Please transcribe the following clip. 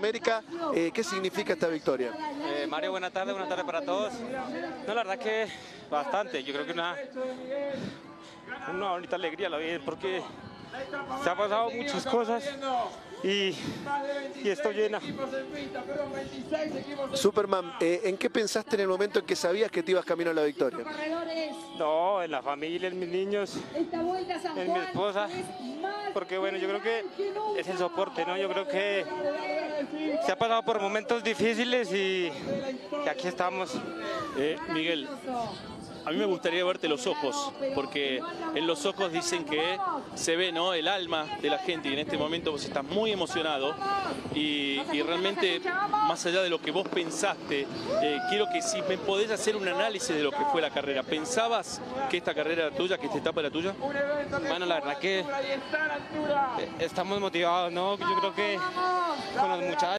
América, eh, ¿qué significa esta victoria? Eh, Mario, buenas tardes, buenas tardes para todos. No, la verdad que bastante, yo creo que una, una bonita alegría la vida porque se han pasado muchas cosas y, y esto llena. Superman, eh, ¿en qué pensaste en el momento en que sabías que te ibas camino a la victoria? No, en la familia, en mis niños, en mi esposa, porque bueno, yo creo que es el soporte, ¿no? Yo creo que se ha pasado por momentos difíciles y, aquí estamos. Eh, Miguel, a mí me gustaría verte los ojos, porque en los ojos dicen que se ve ¿no? el alma de la gente y en este momento vos estás muy emocionado y, realmente, más allá de lo que vos pensaste, eh, quiero que si me podés hacer un análisis de lo que fue la carrera. ¿Pensabas que esta carrera era tuya, que esta etapa era tuya? Bueno, la verdad que estamos motivados, ¿no? Yo creo que con los muchachos.